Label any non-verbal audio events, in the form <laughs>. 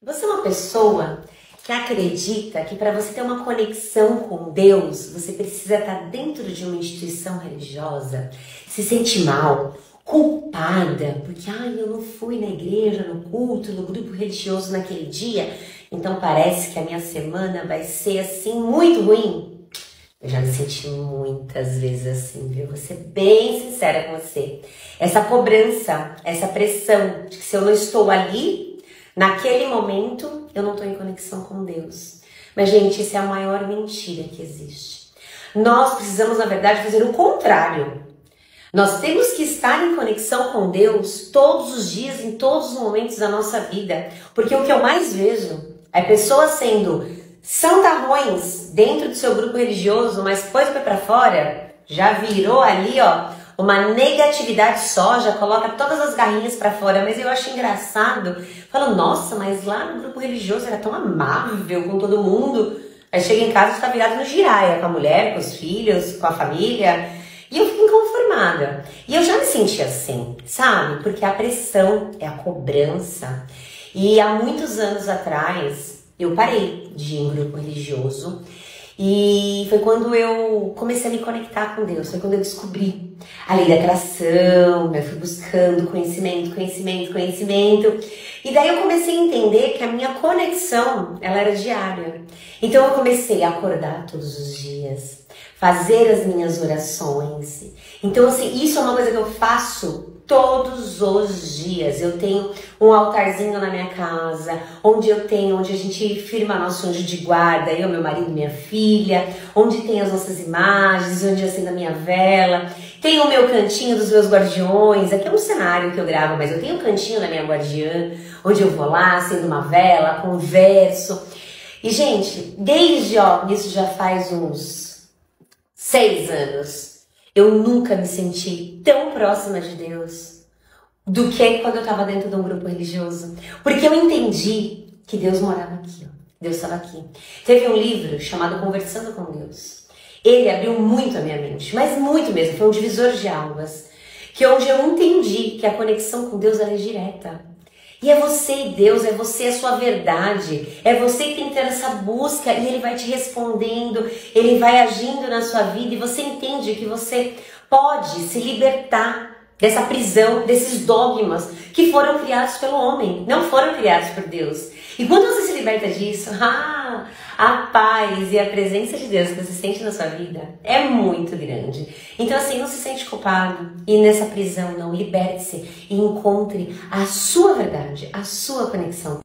Você é uma pessoa que acredita que para você ter uma conexão com Deus, você precisa estar dentro de uma instituição religiosa, se sente mal, culpada, porque ai, eu não fui na igreja, no culto, no grupo religioso naquele dia, então parece que a minha semana vai ser assim muito ruim. Eu já me senti muitas vezes assim, viu? Vou ser bem sincera com você. Essa cobrança, essa pressão de que se eu não estou ali, Naquele momento, eu não estou em conexão com Deus. Mas, gente, isso é a maior mentira que existe. Nós precisamos, na verdade, fazer o contrário. Nós temos que estar em conexão com Deus todos os dias, em todos os momentos da nossa vida. Porque o que eu mais vejo é pessoas sendo santarrões dentro do seu grupo religioso, mas depois foi para fora, já virou ali, ó, uma negatividade só, já coloca todas as garrinhas para fora, mas eu acho engraçado. Falo, nossa, mas lá no grupo religioso era tão amável com todo mundo. Aí chega em casa e está virado no giraia, com a mulher, com os filhos, com a família. E eu fico inconformada. E eu já me senti assim, sabe? Porque a pressão é a cobrança. E há muitos anos atrás, eu parei de ir em grupo religioso e foi quando eu comecei a me conectar com Deus, foi quando eu descobri a lei da atração, eu fui buscando conhecimento, conhecimento, conhecimento. E daí eu comecei a entender que a minha conexão, ela era diária. Então eu comecei a acordar todos os dias, fazer as minhas orações. Então assim, isso é uma coisa que eu faço todos os dias. Eu tenho um altarzinho na minha casa, onde eu tenho, onde a gente firma nosso anjo de guarda, eu, meu marido, minha filha, onde tem as nossas imagens, onde eu acendo a minha vela. Tem o meu cantinho dos meus guardiões, aqui é um cenário que eu gravo, mas eu tenho um cantinho da minha guardiã, onde eu vou lá, acendo uma vela, converso. E, gente, desde, ó, isso já faz uns seis anos, eu nunca me senti tão próxima de Deus do que quando eu estava dentro de um grupo religioso. Porque eu entendi que Deus morava aqui, ó. Deus estava aqui. Teve um livro chamado Conversando com Deus. Ele abriu muito a minha mente, mas muito mesmo, foi um divisor de águas, que é onde eu entendi que a conexão com Deus é direta. E é você e Deus, é você a sua verdade, é você que tem que ter essa busca e Ele vai te respondendo, Ele vai agindo na sua vida e você entende que você pode se libertar dessa prisão, desses dogmas que foram criados pelo homem, não foram criados por Deus. E quando você liberta disso, <laughs> ah, a paz e a presença de Deus que você sente na sua vida é muito grande. Então, assim, não se sente culpado e nessa prisão, não. Liberte-se e encontre a sua verdade, a sua conexão.